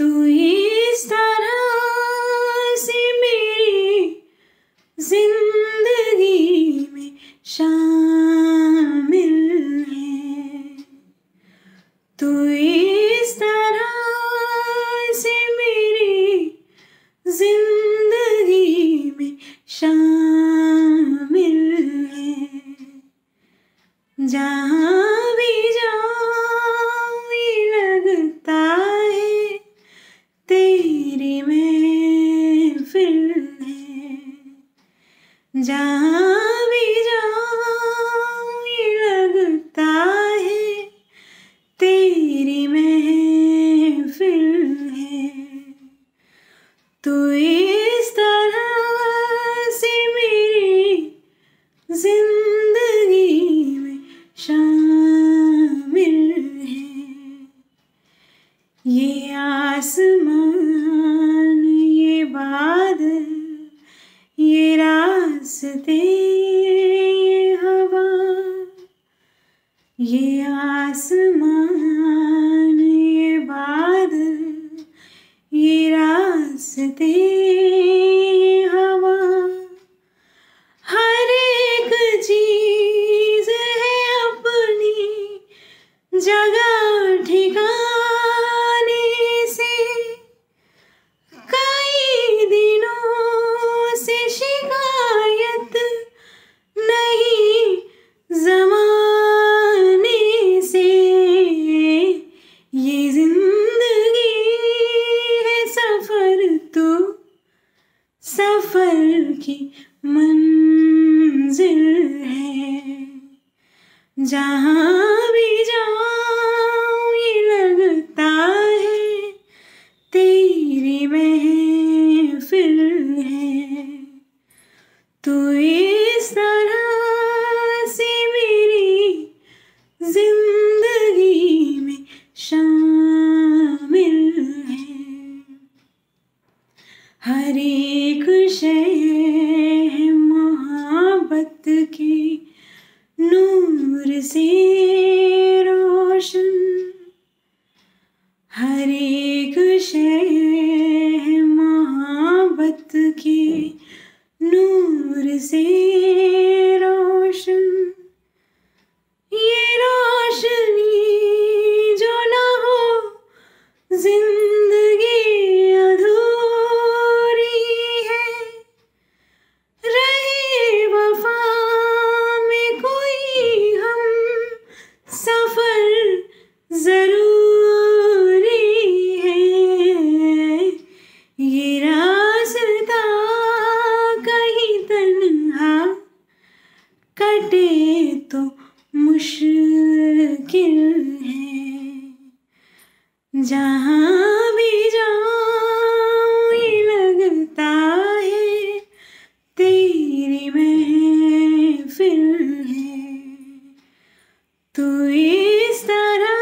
तू इस तरह से मेरी ज़िंदगी में शामिल है। तू इस तरह से मेरी ज़िंदगी में शामिल जहाँ भी जाऊँ, ये लगता है तेरी महफिल है। तू इस तरह से मेरी ज़िंदगी में शामिल है। ये आसमान रास्ते ये हवा, ये आसमान, ये बादल, ये रास्ते ये हवा। हर एक चीज़ अपनी, जगह सफ़र की मंजिल है। जहाँ भी जाऊँ हर एक शय मोहब्बत की। नूर से रोशन। हर एक शय मोहब्बत की। नूर से रोशन। कटे तो मुश्किल है। जहाँ भी जाऊँ लगता है तेरी महफिल है। तू इस तरह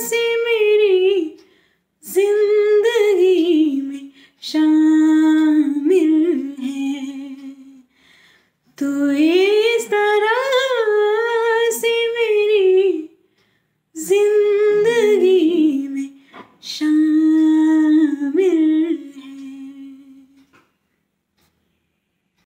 से मेरी ज़िंदगी में शामिल है। तू